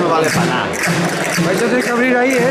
No vale para nada. Vais a tener que abrir ahí, ¿eh?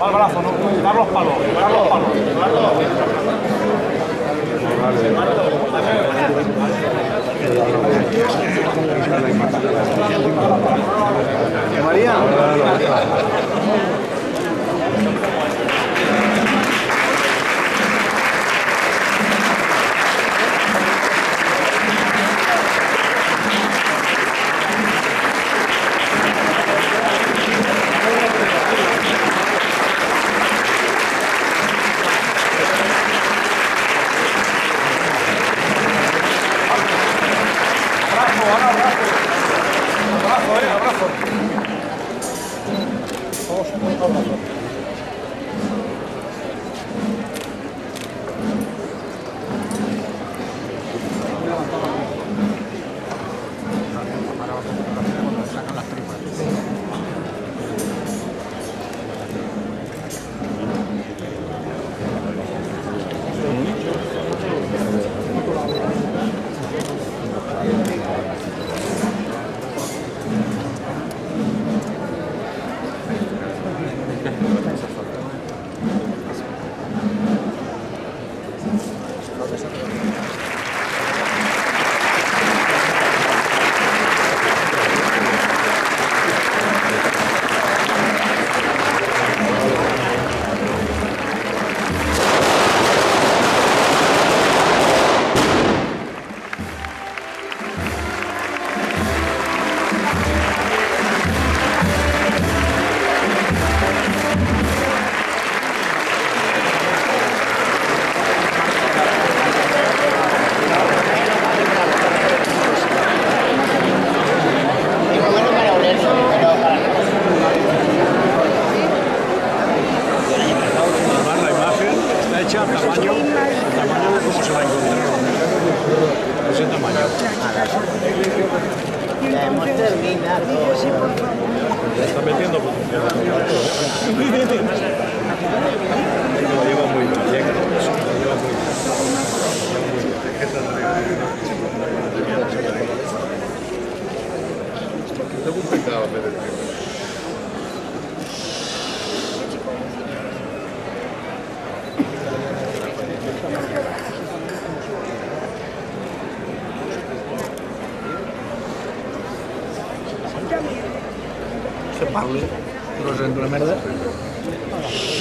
Al brazo, no, dar los palos, dar los palos. María. 何? Hemos terminado. Le está metiendo parlo, però és una merda.